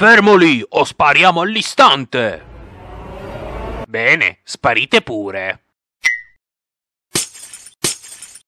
Fermo lì o spariamo all'istante! Bene, sparite pure.